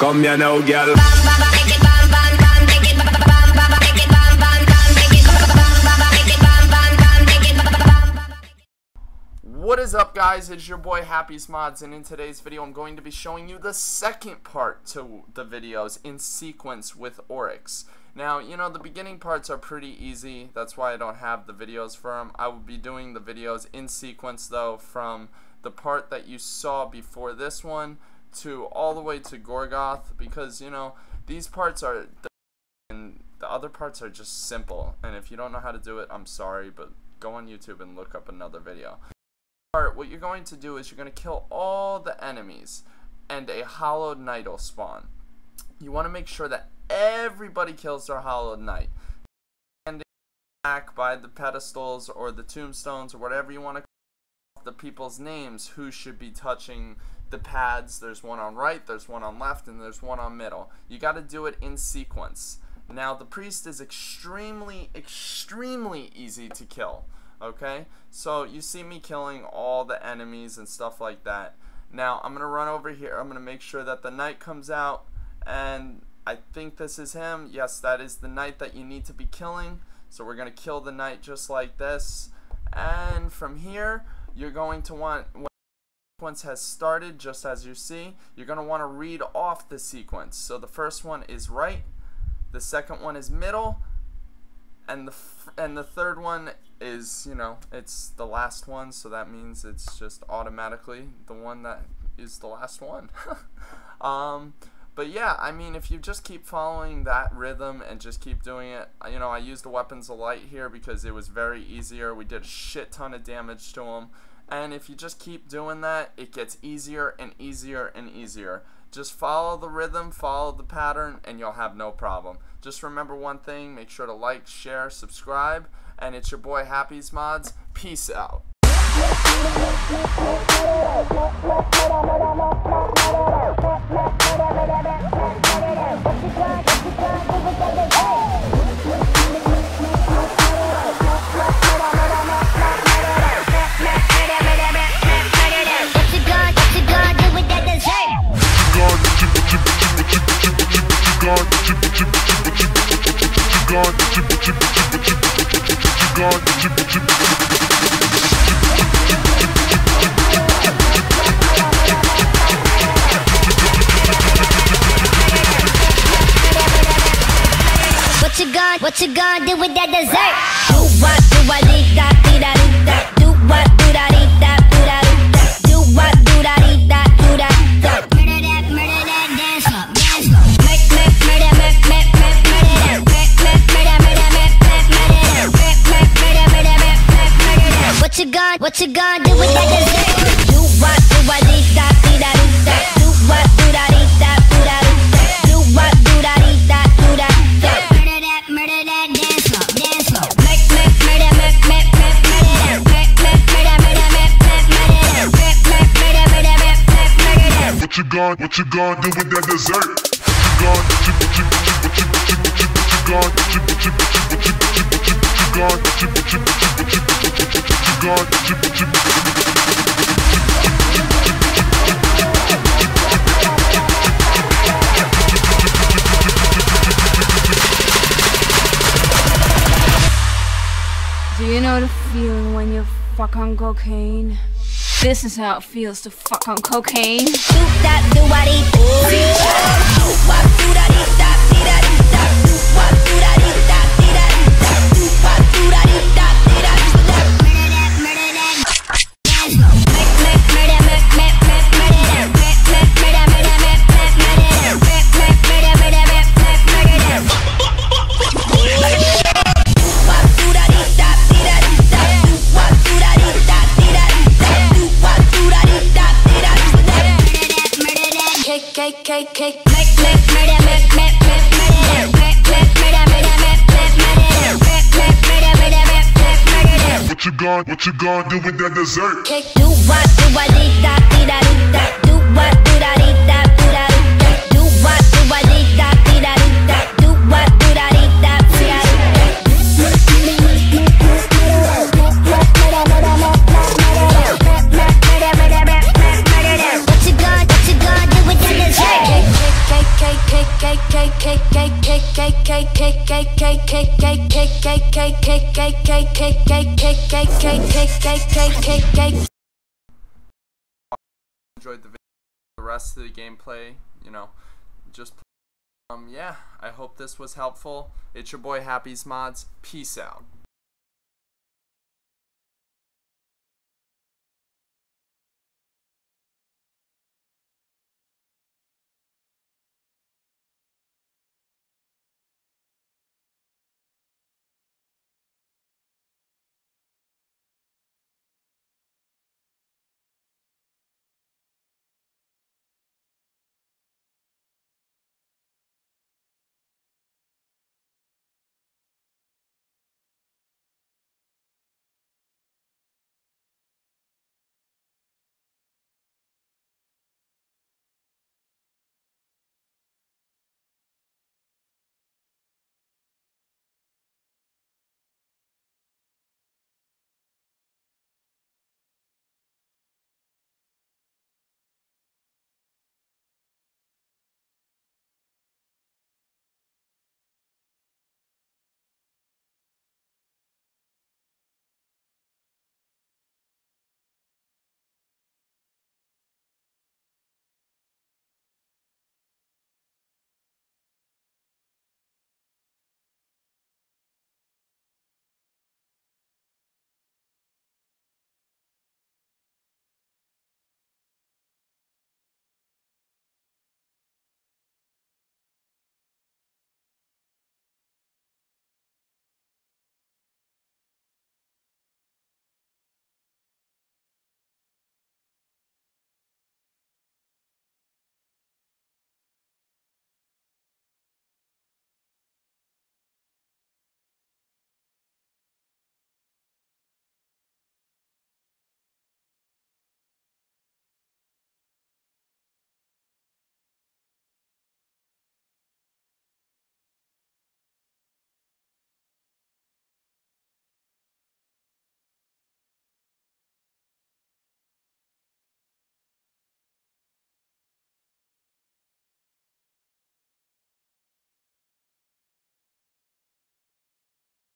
Come here now, girl. What is up guys, it's your boy Happy's Mods and in today's video I'm going to be showing you the second part to the videos in sequence with Oryx. Now, you know, the beginning parts are pretty easy, that's why I don't have the videos for them. I will be doing the videos in sequence though from the part that you saw before this one to all the way to Gorgoth because, you know, these parts are, and the other parts are just simple and if you don't know how to do it, I'm sorry, but go on YouTube and look up another video part, what you're going to do is you're going to kill all the enemies and a Hallowed Knight will spawn. You want to make sure that everybody kills their Hallowed Knight. And back by the pedestals or the tombstones or whatever you want to the people's names who should be touching the pads. There's one on right, there's one on left, and there's one on middle. You got to do it in sequence. Now, the priest is extremely, extremely easy to kill okay so you see me killing all the enemies and stuff like that now I'm gonna run over here I'm gonna make sure that the knight comes out and I think this is him yes that is the knight that you need to be killing so we're gonna kill the knight just like this and from here you're going to want when the sequence has started just as you see you're going to want to read off the sequence. So the first one is right the second one is middle and the and the third one is you know it's the last one. So that means it's just automatically the one that is the last one. Um, but yeah I mean if you just keep following that rhythm and just keep doing it you know I used the weapons of light here because it was very easier we did a shit ton of damage to them and if you just keep doing that it gets easier and easier and easier just follow the rhythm, follow the pattern, and you'll have no problem. Just remember one thing, make sure to like, share, subscribe, and it's your boy Happy's Mods. Peace out. God, what you gonna do with that dessert? Do what, do what, dee da, dee da, dee da. Do what, do da, dee da, do da, dee da. Do what, do da, dee da, do da, da. Murder that, murder that, dance up, dance up. Make, make, murder, make, make, make, murder that. Make, make, murder, murder, make, make, murder that. Make, make, murder, murder, make, make, murder that. What you gonna, what you gonna do with that dessert? What you gonna do with that dessert? What you gonna what you what you what you what you what you what you gonna what you what you what you what you what you what you what you gonna what you what you what you what you what you what you what you gonna what you what you Do you know the feeling when you fuck on cocaine? This is how it feels to fuck on cocaine. What you gon' what you gon' do with that dessert? Do what do I need that, need that, need that, do what do I need that enjoyed the video, the rest of the gameplay, you know, just um yeah, I hope this was helpful. It's your boy Happy's Mods. Peace out.